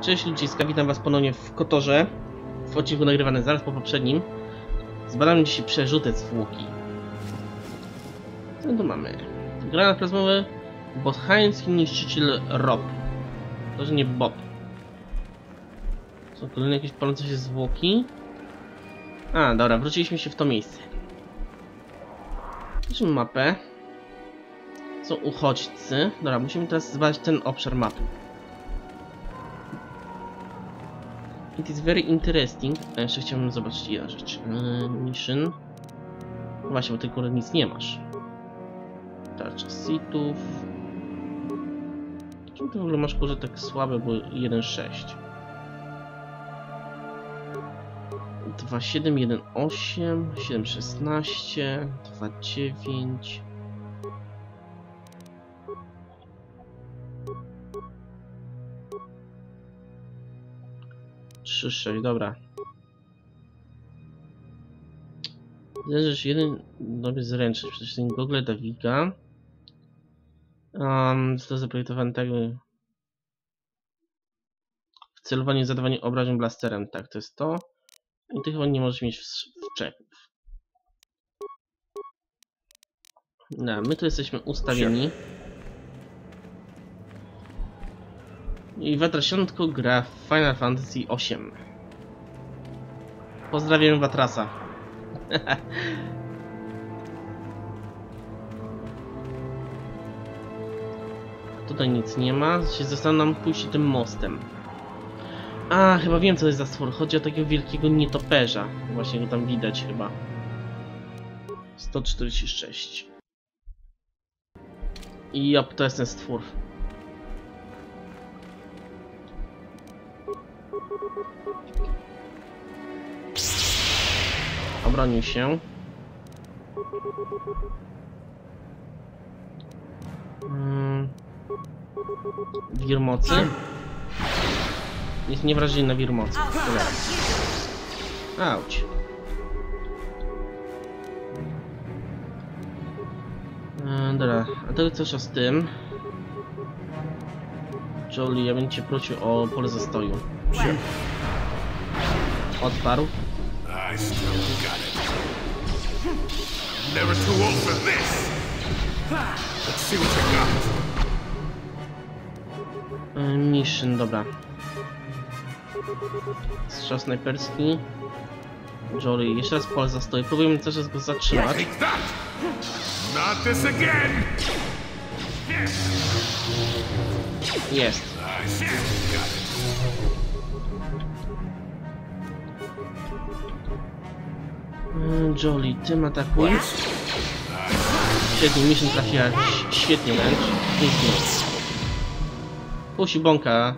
Cześć ludziska, witam was ponownie w Kotorze. W odcinku nagrywanym zaraz po poprzednim. Zbadamy dzisiaj przerzuty zwłoki. Co tu mamy? Granat plazmowy, bohański niszczyciel Rob. To, że nie Bob. Są kolejne jakieś palące się zwłoki. A, dobra, wróciliśmy się w to miejsce. Weźmy mapę. Są uchodźcy. Dobra, musimy teraz zbadać ten obszar mapy. It is very interesting. A jeszcze chciałbym zobaczyć jedna rzecz. Yy, mission. Właśnie, bo ty kurde nic nie masz. Tarcza sitów. Czemu ty w ogóle masz kurde tak słabe, bo 1.6? 2.7, 1.8, 7.16, 2.9 Trzy, sześć, dobra. Zależysz jeden dobry zręczny, przecież ten Google Daviga. Um, został zaprojektowany tak, by... W celowaniu i obrażeń blasterem, tak, to jest to. I ty chyba nie możesz mieć wczepów. No, my tu jesteśmy ustawieni. I Watrasiątko gra w Final Fantasy VIII. Pozdrawiam Watrasa. Tutaj nic nie ma. Się zostało nam pójść tym mostem. A, chyba wiem co jest za stwór. Chodzi o takiego wielkiego nietoperza. Właśnie go tam widać chyba. 146. I op, to jest ten stwór. Obronił się. Hmm. Wir mocy. Jest niewrażliwy wir mocy. Auć. E, dobra, a to co z tym? Jolie, ja bym cię prosił o pole zastoju. Odparł. Mission, dobra. Strzał snajperski. Jolie, jeszcze raz pole zastoju. Próbujemy cały czas go zatrzymać. Jest. Mm, Jolie, tym atakuj. Świetnie, mission trafiła ś- świetnie wręcz. Pięknie. Pusi bąka.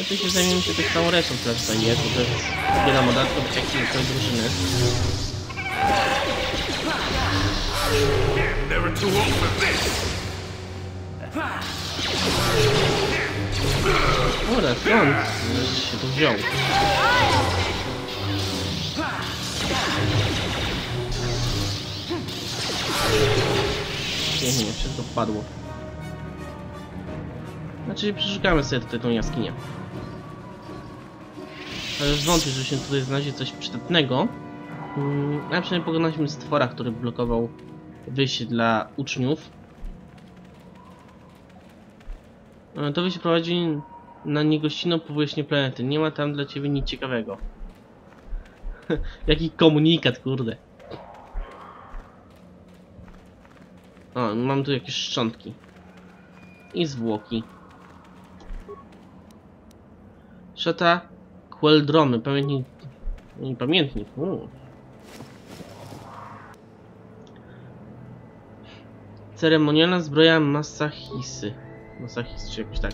Oczywiście zajmiemy się tak całą resztą, która tutaj jest, bo to jest wiadomo, dodatkowe efekty tej drużyny. Never too old for this. Dobra, skąd się tu wziął? Pięknie, wszystko wpadło. Znaczy, przeszukamy sobie tutaj tą jaskinię. Ale wątpię, że się tutaj znajdzie coś przydatnego. Mm, A przynajmniej pokonaliśmy stwora, który blokował wyjście dla uczniów. E, To wyjście prowadzi na niegościnną powierzchnię planety. Nie ma tam dla ciebie nic ciekawego. Jaki komunikat, kurde. O, mam tu jakieś szczątki. I zwłoki. Szata Queldromy, pamiętnik... Pamiętnik, uuu. Ceremonialna zbroja Masahisy. Masahis, czy jakoś tak.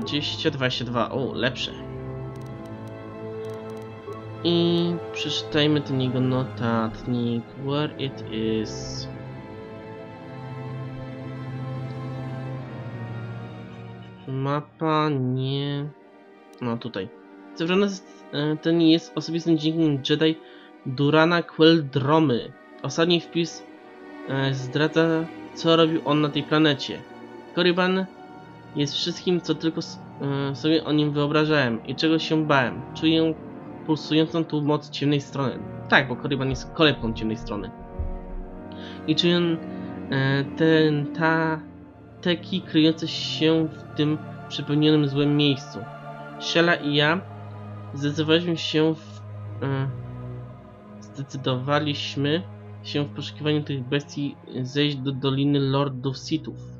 20, 22. O, lepsze. I przeczytajmy ten jego notatnik. Where it is. Mapa nie. No tutaj. Cyfrony ten jest osobistym dziennikiem Jedi Durana Queldromy. Ostatni wpis e, zdradza, co robił on na tej planecie. Korriban jest wszystkim, co tylko e, sobie o nim wyobrażałem i czego się bałem. Czuję pulsującą tu moc ciemnej strony. Tak, bo Korriban jest kolebką ciemnej strony. I czuję e, ten, ta, teki kryjące się w tym przepełnionym złym miejscu. Shella i ja zdecydowaliśmy się w, e, zdecydowaliśmy się w poszukiwaniu tych bestii zejść do Doliny Lordów Sithów.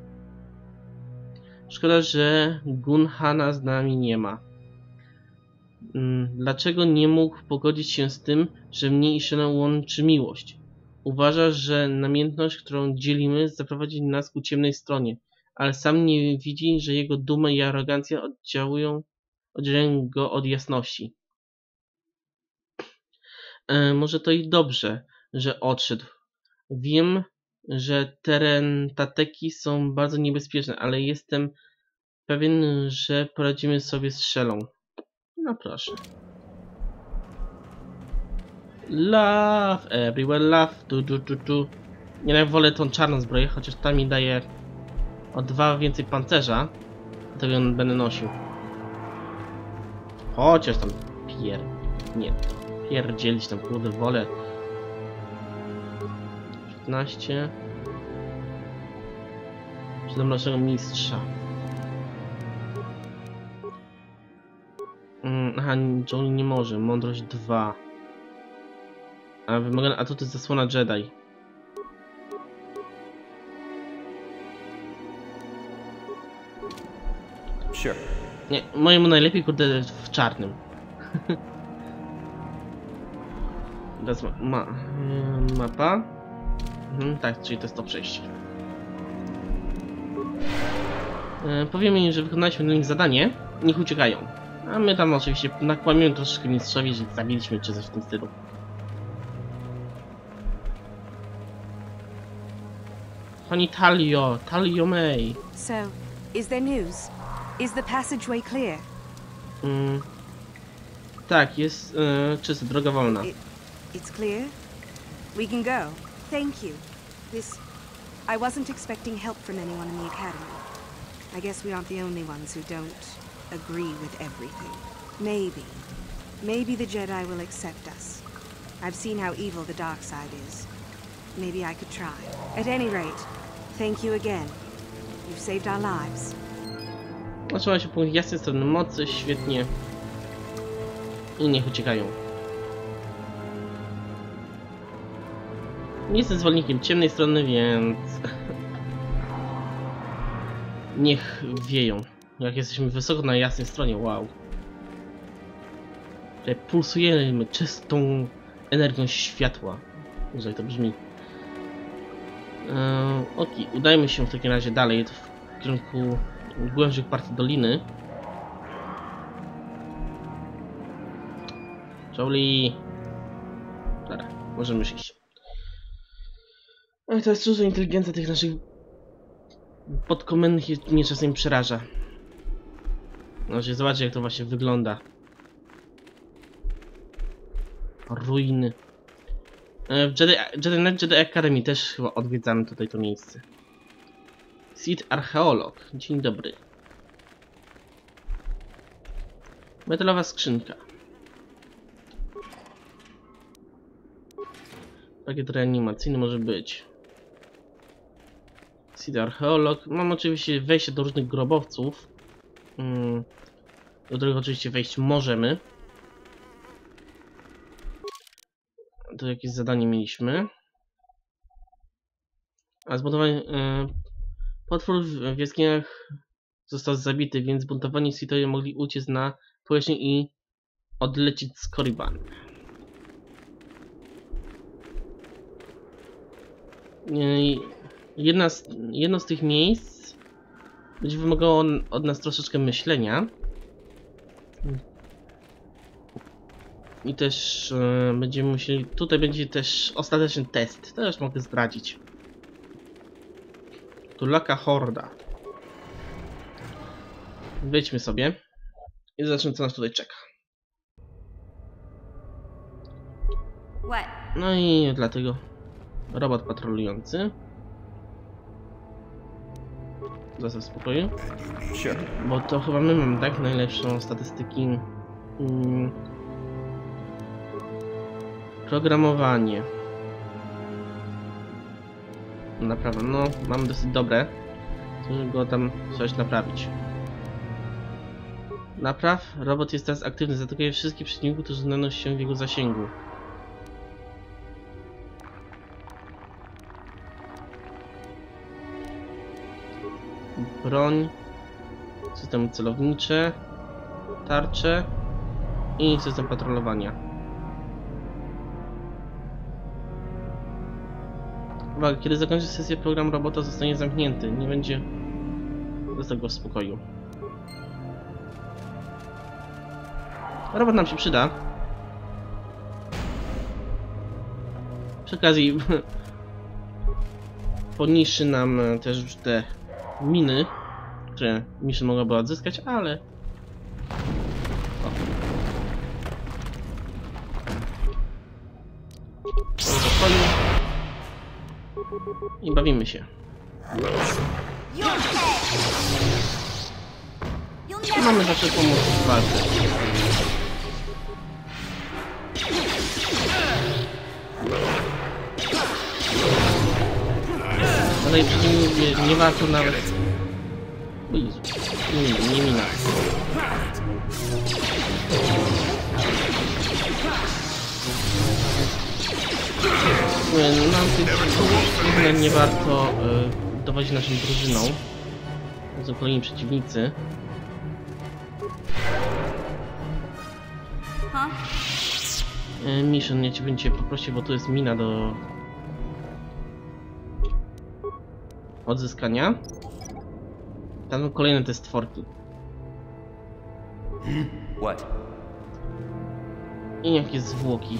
Szkoda, że Gunhana z nami nie ma. Mm, Dlaczego nie mógł pogodzić się z tym, że mnie i Shenę łączy miłość? Uważa, że namiętność, którą dzielimy, zaprowadzi nas ku ciemnej stronie, ale sam nie widzi, że jego duma i arogancja oddziałują, oddzielają go od jasności. E, może to i dobrze, że odszedł. Wiem, że teren Tateki są bardzo niebezpieczne, ale jestem pewien, że poradzimy sobie z szelą. No proszę. Love, everywhere love, tu tu tu tu. Nie wolę tą czarną zbroję, chociaż ta mi daje o dwa więcej pancerza. Dlatego ją będę nosił. Chociaż tam pier... Nie. Pierdzielić tam kurde wolę. 15. Przydam naszego mistrza. Mm, aha, Johnny nie może. Mądrość 2. A wymagane atuty zasłona Jedi. Sure. Nie, mojemu najlepiej kurde w czarnym. Teraz ma, mapa. Mhm, tak, czyli to jest to przejście. Yy, powiemy im, że wykonaliśmy dla nich zadanie, niech uciekają. A my tam oczywiście nakłamiemy troszeczkę mistrzowi, że zabiliśmy czy coś w tym stylu. Pani Talio, Talio May. So, is there news? Is the passageway clear? Mm, tak, jest yy, czysta, droga wolna. It, it's clear? We can go. Thank you. This. I wasn't expecting help from anyone in the Academy. I guess we aren't the only ones who don't agree with everything. Maybe. Maybe the Jedi will accept us. I've seen how evil the dark side is. Maybe I could try. At any rate, thank you again. You've saved our lives. Otrzymała się punkt jasnej strony mocy, świetnie. I niech uciekają. Nie jestem zwolennikiem ciemnej strony, więc... niech wieją. Jak jesteśmy wysoko na jasnej stronie, wow. Tutaj pulsujemy czystą energią światła. Jeżeli to brzmi. Eee, ok, udajmy się w takim razie dalej w kierunku głębszych partii doliny. Jolie. Dobra, możemy iść. Oj, to jest dużo inteligencja tych naszych podkomendnych mnie czasem przeraża. Znaczy, zobaczcie jak to właśnie wygląda. Ruiny. E, Jedi, Jedi Knight Jedi Academy też chyba odwiedzamy tutaj to miejsce. Sid Archeolog. Dzień dobry. Metalowa skrzynka. Pakiet reanimacyjny może być. Sid Archeolog. Mam oczywiście wejście do różnych grobowców. mm, Do których oczywiście wejść możemy. To jakieś zadanie mieliśmy. A zbudowanie... e, Potwór w jaskiniach został zabity, więc buntowani Sithowie mogli uciec na powierzchnię i odlecieć z Korriban. I Jedna z, jedno z tych miejsc będzie wymagało od nas troszeczkę myślenia. I też e, będziemy musieli. Tutaj będzie też ostateczny test. To już mogę zdradzić. Tulaka Horda. Wejdźmy sobie i zobaczymy co nas tutaj czeka. No i dlatego Robot patrolujący. Zostaw w spokoju. Sure. Bo to chyba my mamy tak najlepszą statystyki. Mm, programowanie. Naprawa. No, mamy dosyć dobre. Musimy go tam coś naprawić. Napraw. Robot jest teraz aktywny. Zaatakuje wszystkich przeciwników, którzy znajdują się w jego zasięgu. Broń. System celowniczy. Tarcze. I system patrolowania. Uwaga, kiedy zakończy sesję, program robota zostanie zamknięty. Nie będzie... Został go w spokoju. Robot nam się przyda. Przy okazji poniższy nam e, też te miny, które Mission mogłaby odzyskać, ale... O. I bawimy się. Mamy zawsze pomóc w walce. Ale nie, nie warto nawet... Nie, nie mina. Nie, no, nam tych nie warto y, drużynom. To są kolejni przeciwnicy. E, Mission, ja cię będzie poprosił, bo tu jest mina do odzyskania. Tam są kolejne te stworki. What? I jakieś zwłoki.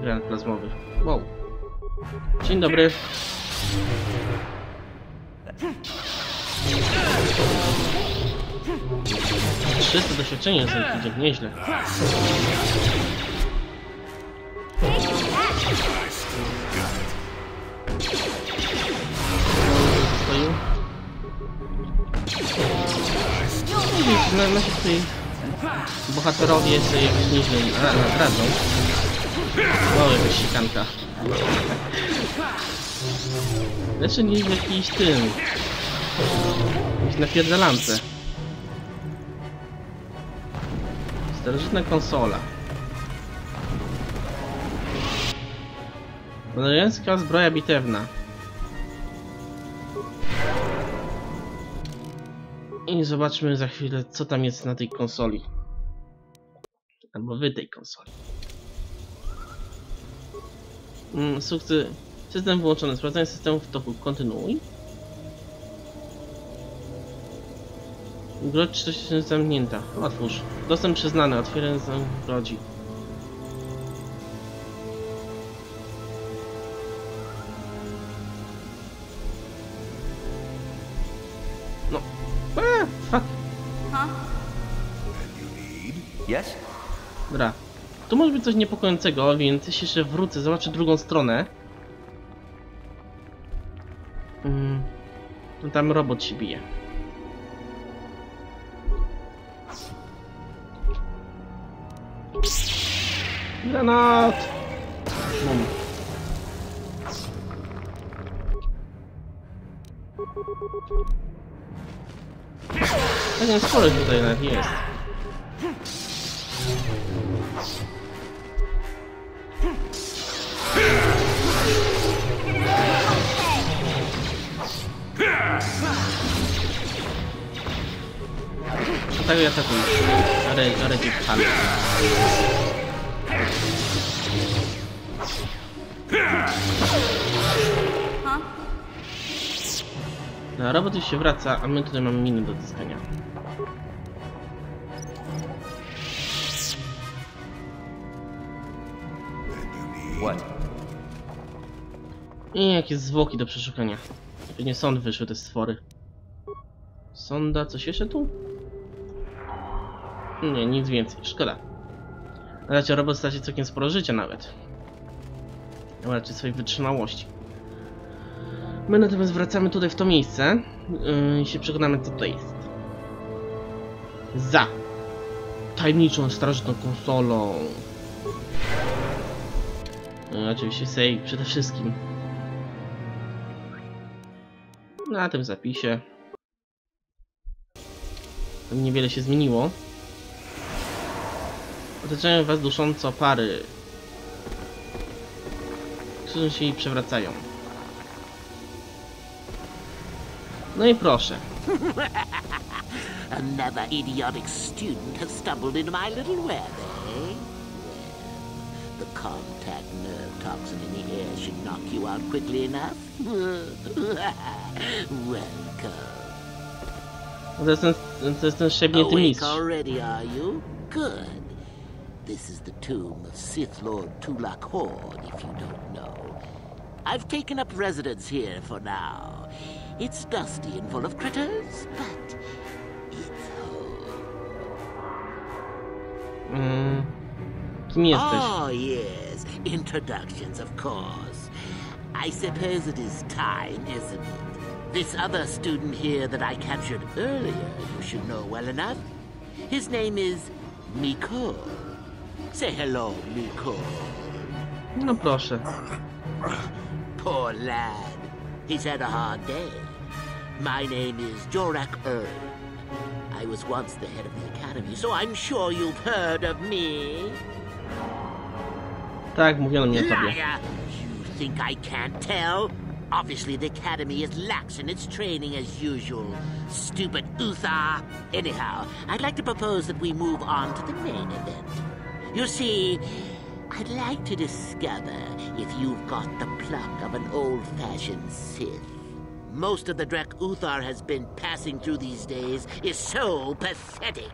Granat plazmowy. Wow. Dzień dobry. Trzysta doświadczenia z idzie nieźle. Widzisz, na, nasi tutaj bohaterowie sobie jakoś nieźle ra, ra, radzą. O, jakaś sikanka. Lepszy niż w jakiś tym. Jakiś napierdalance. Starożytna konsola. Wędrująca zbroja bitewna. I zobaczmy za chwilę, co tam jest na tej konsoli. Albo wy tej konsoli. Mm, sukces. System wyłączony. Sprawdzanie systemu w toku. Kontynuuj. Groź czy zamknięta. Otwórz. Dostęp przyznany. Otwierając rodzi. No. Yes? Dobra. Tu może być coś niepokojącego, więc jeśli jeszcze wrócę, zobaczę drugą stronę. Mm. No tam robot się bije. Granat! Bum. Pewien spory tutaj nawet jest. Dlatego ja taką Redzie. Huh? No, robot już się wraca, a my tutaj mamy miny do odzyskania. What? I jakieś zwłoki do przeszukania. Pewnie sąd wyszły te stwory. Sonda, coś jeszcze tu? Nie, nic więcej, szkoda. Ale robot straci całkiem sporo życia nawet. raczej swojej wytrzymałości. My natomiast wracamy tutaj w to miejsce yy, i się przekonamy co to jest. Za tajemniczą, starożytną konsolą. Yy, oczywiście save przede wszystkim. Na tym zapisie niewiele się zmieniło. Otaczają was dusząco pary. Krzyżą się i przewracają. No i proszę. Another idiotic student has stumbled into my little eh? The contact nerve toxin in the air should knock you out quickly enough. Welcome. To jest ten, to jest ten szepnięty Awake already, are you? Good. This is the tomb of Sith Lord Tulak Horde, if you don't know. I've taken up residence here for now. It's dusty and full of critters, but it's home. Mm, kim jesteś? Oh, ah, yes. Introductions, of course. I suppose it is time, isn't it? This other student here that I captured earlier, you should know well enough. His name is Miko. Say hello, Miko. No proszę. Poor lad. He's had a hard day. My name is Jorak Erd. I was once the head of the academy, so I'm sure you've heard of me. Tak, mówiono! You think I can't tell? Obviously, the Academy is lax in its training as usual. Stupid Uther. Anyhow, I'd like to propose that we move on to the main event. You see, I'd like to discover if you've got the pluck of an old-fashioned Sith. Most of the Drek Uthar has been passing through these days is so pathetic.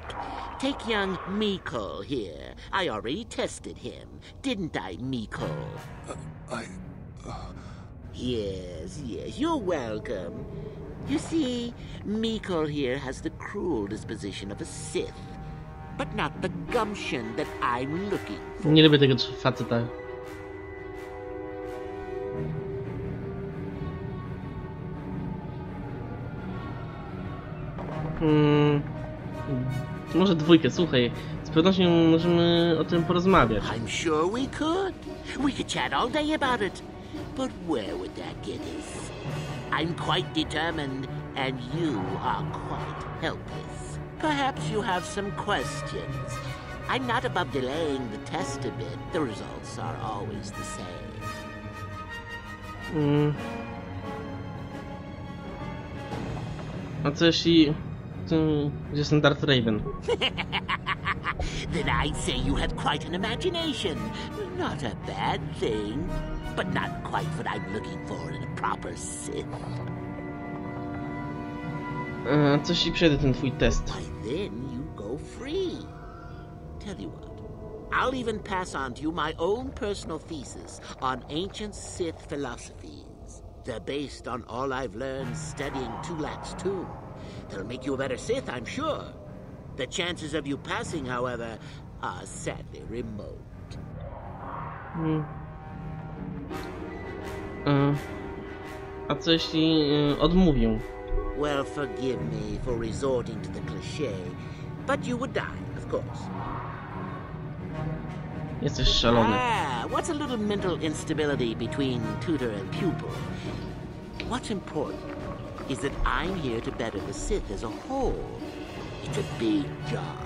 Take young Miko here. I already tested him, didn't I, Miko? Uh, I. Uh. Yes, yes, you're welcome. You see, Miko here has the cruel disposition of a Sith, but not the gumption that I'm looking for. Nie lubię tego faceta. Hmm, może dwójkę, słuchaj. Z pewnością możemy o tym porozmawiać. I'm sure we could. We could chat all day about it. But where would that get us? I'm quite determined, and you are quite helpless. Perhaps you have some questions. I'm not above delaying the test a bit. The results are always the same. Hmm. A co jeśli... to- Gdzie jest Darth Raven? Then I'd say you have quite an imagination. Not a bad thing, but not quite what I'm looking for in a proper Sith. Uh, e, A co jeśli przejdę ten twój test? Then you go free. Tell you what, I'll even pass on to you my own personal thesis on ancient Sith philosophies. They're based on all I've learned studying Tulak's tomb. They'll make you a better Sith, I'm sure. The chances of you passing, however, are sadly remote. Hmm. E, A co jeśli e? Well, forgive me for resorting to the cliche, but you would die, of course. Jesteś szalony. Ah, what's a little mental instability between tutor and pupil? What's important is that I'm here to better the Sith as a whole. It's a big job.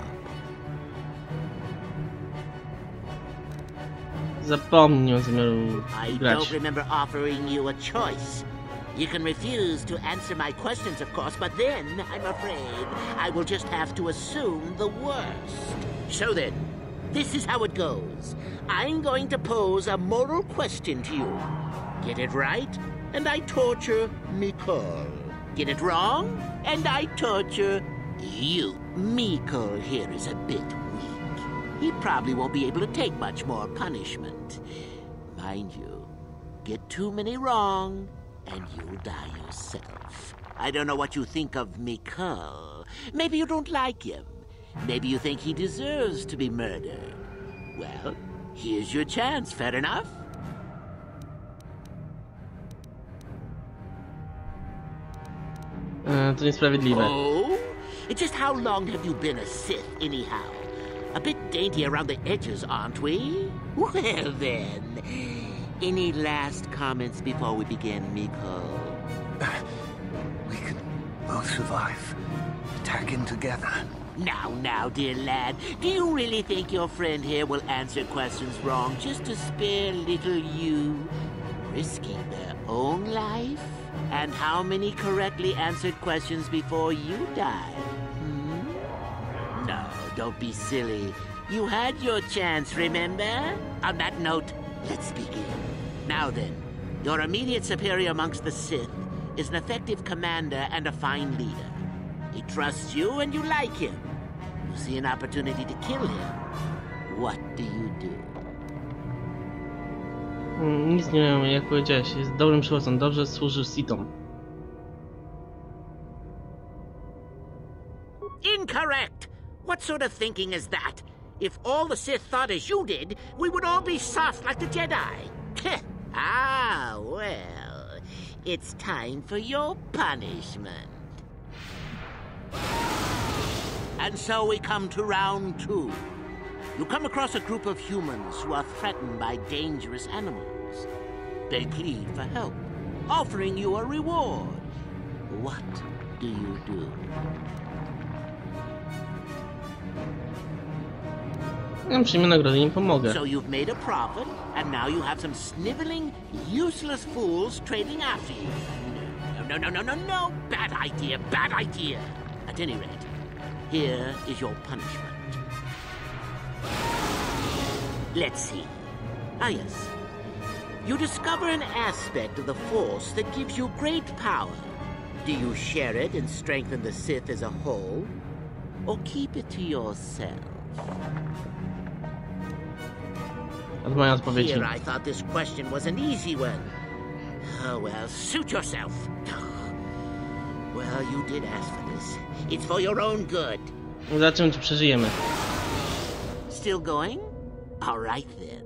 Zapomnij o zamiaru I don't remember offering you a choice. You can refuse to answer my questions, of course, but then, I'm afraid, I will just have to assume the worst. So then, this is how it goes. I'm going to pose a moral question to you. Get it right, and I torture Mikol. Get it wrong, and I torture you. Mikol here is a bit weak. He probably won't be able to take much more punishment. Mind you, get too many wrong, and you'll die yourself. I don't know what you think of Mikal. Maybe you don't like him. Maybe you think he deserves to be murdered. Well, here's your chance, fair enough? Euh, to niesprawiedliwe. Oh? Just how long have you been a Sith, anyhow? A bit dainty around the edges, aren't we? Well, then. Any last comments before we begin, Miko? We could both survive. Attacking together. Now, now, dear lad, do you really think your friend here will answer questions wrong just to spare little you? Risking their own life? And how many correctly answered questions before you die? Hmm? No, don't be silly. You had your chance, remember? On that note, let's begin. Now then, your immediate superior amongst the Sith is an effective commander and a fine leader. He trusts you and you like him. You see an opportunity to kill him. What do you do? Mm, Nic nie wiem, jak powiedziałeś, jest dobrym przywódcą, dobrze Sitom. Incorrect! What sort of thinking is that? If all the Sith thought as you did, we would all be soft like the Jedi. ah, well, it's time for your punishment. And so we come to round two. You come across a group of humans who are threatened by dangerous animals. They plead for help, offering you a reward. What do you do? Ja przyjmę nagrodę i im pomogę. So you've made a profit, and now you have some sniveling, useless fools trading after you. No, no, no, no, no, no! Bad idea, bad idea! At any rate, here is your punishment. Let's see. Ah, yes. You discover an aspect of the Force that gives you great power. Do you share it and strengthen the Sith as a whole? Or keep it to yourself? Od mojej odpowiedzi. Here, I thought this question was an easy one. Oh, well, suit yourself. Well, you did ask for this. It's for your own good. Zobaczymy, czy przeżyjemy. Still going? All right, then.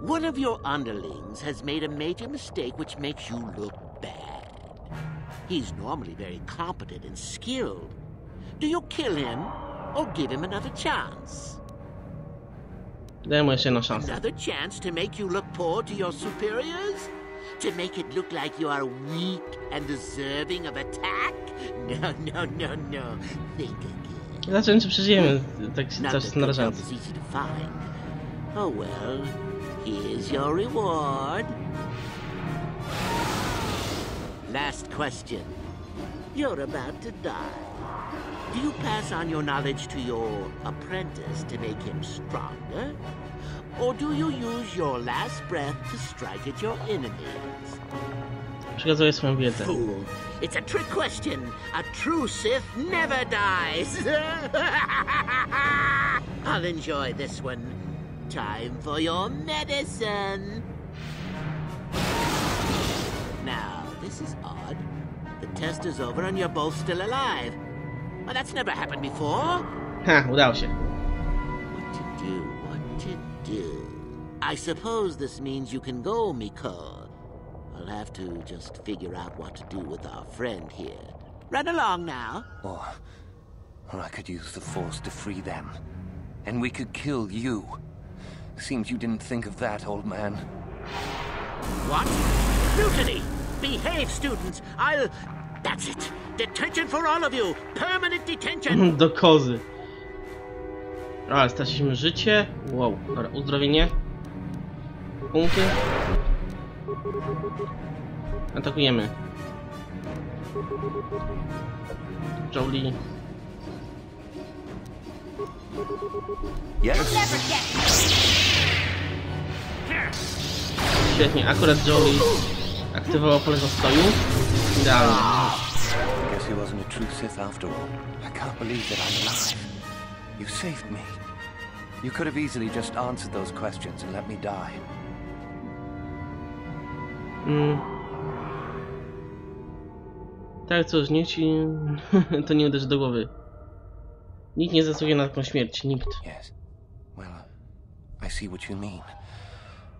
One of your underlings has made a major mistake which makes you look bad. He's normally very competent and skilled. Do you kill him or give him another chance? Mu jeszcze jedną szansę. Another chance to make you look poor to your superiors? To make it look like you are weak and deserving of attack? No, no, no, no. Think again. Zobaczymy, czy przeżyjemy. Tak się Not cały that czas the job narażając. is easy to find. Oh well, here's your reward. Last question. You're about to die. Do you pass on your knowledge to your apprentice to make him stronger? Or do you use your last breath to strike at your enemies? Przekazuję swoją wiedzę. Fool. It's a trick question. A true Sith never dies. I'll enjoy this one. Time for your medicine. Now, this is odd. The test is over and you're both still alive. Well, that's never happened before. Ha, udało się. What to do? What to do? I suppose this means you can go, Miko. I'll have to just figure out what to do with our friend here. Run along now. Or, or I could use the Force to free them. And we could kill you. Seems you didn't think of that, old man. What? Mutiny! Behave, students! I'll. That's it! Detention for all of you! Permanent detention! Do kozy. Ale straciliśmy życie. Wow, dobra, uzdrowienie. Punkty. Atakujemy. Jolie. Yes? Świetnie, akurat Jolie aktywował pole zastoju. Idealnie. Guess he wasn't a true Sith after all. I can't believe that I'm alive. You saved me. You could have easily just answered those questions and let me die. Mm. Tak, cóż, nikt ci to nie uderzy do głowy. Nikt nie zasługuje na taką śmierć, nikt. Yes. Well, I see what you mean.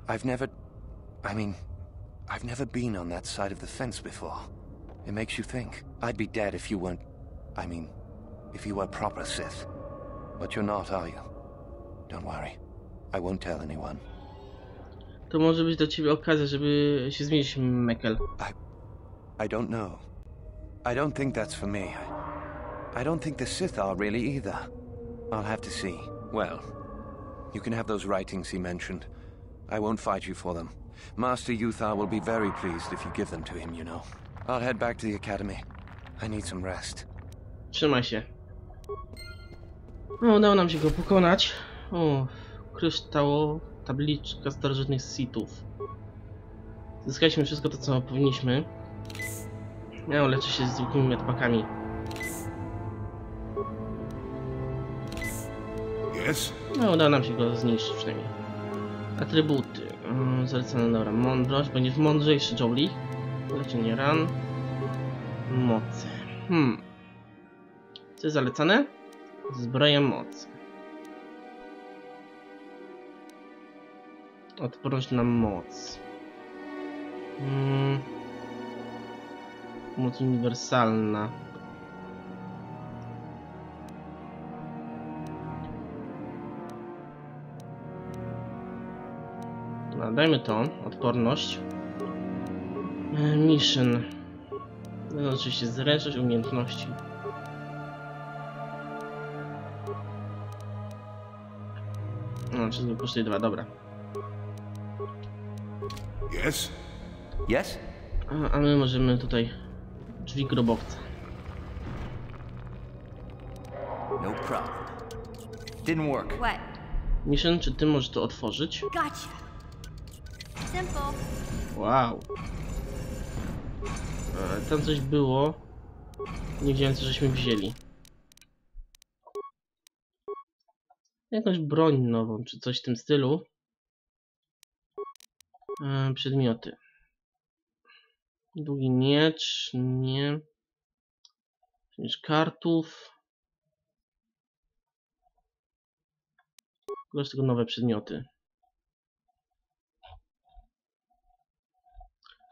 I've never. I mean, I've never been on that side of the fence before. It makes you think. I'd be dead if you weren't. I mean, if you were proper Sith. But you're not, are you? Don't worry. I won't tell anyone. To może być dla ciebie okazja, żeby się zmienić, Mekel. I don't know. I don't think that's for me. I, I don't think the Sith are really either. I'll have to see. Well, you can have those writings he mentioned. I won't fight you for them. Master Yuthar will be very pleased if you give them to him, you know. I'll head back to the academy. I need some rest. Trzymaj się. No, udało nam się go pokonać. O, kryształo, tabliczka starożytnych sitów. Zyskaliśmy wszystko to, co powinniśmy. Ja leczę się z zwykłymi medpakami. No, udało nam się go zniszczyć przynajmniej. Atrybuty. Mm, zalecane, dobra. Mądrość. Będziesz mądrzejszy, Jolie. Leczenie ran. Moce. Hmm. Co jest zalecane? Zbroja mocy. Odporność na moc. Hmm. Moc uniwersalna. Dobra, dajmy to. Odporność. E, Mission. No, oczywiście zręczność, umiejętności. No, wszystko kosztuje dwa, dobra. Yes? Yes? A, a my możemy tutaj drzwi grobowca. No problem. Didn't work. What? Mission, czy ty możesz to otworzyć? Gotcha. Simple. Wow. E, tam coś było. Nie wiedziałem co żeśmy wzięli. Jakąś broń nową, czy coś w tym stylu. E, przedmioty. Długi miecz, nie. Miecz kartów. Tylko tego nowe przedmioty.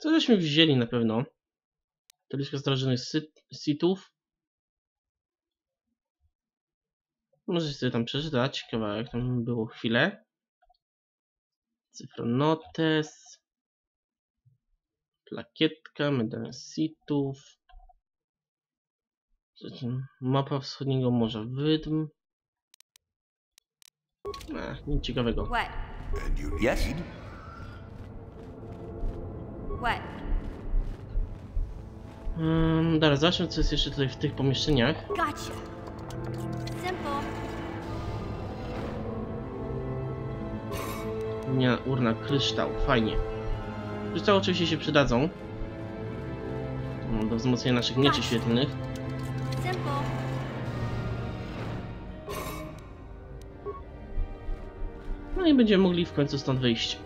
Co żeśmy wzięli na pewno? Tabliczka starożytnych sy- sitów. Możecie sobie tam przeczytać kawałek, tam było chwilę. Cyfra notes. Plakietka, medal sitów. Mapa wschodniego morza wydm. Ech, nic ciekawego. What? And you need? Yes? What? Um, dobra, zobaczmy co jest jeszcze tutaj w tych pomieszczeniach. Gotcha. Simple. Nie, urna, kryształ, fajnie. Kryształy oczywiście się przydadzą. Do wzmocnienia naszych mieczy świetlnych. No i będziemy mogli w końcu stąd wyjść.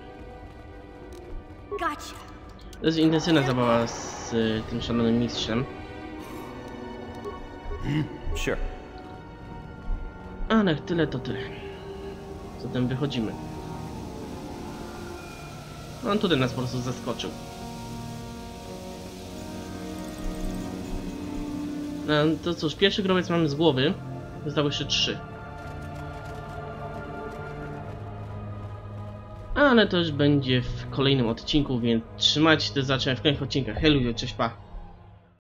To jest intensywna zabawa z y, tym szalonym mistrzem. Sure. Ale tyle to tyle. Zatem wychodzimy. No, On tutaj nas po prostu zaskoczył. No, to cóż, pierwszy grobiec mamy z głowy. Zostały jeszcze trzy. Ale to już będzie w kolejnym odcinku, więc trzymajcie się do zobaczenia w kolejnych odcinkach. Ludzie, cześć pa!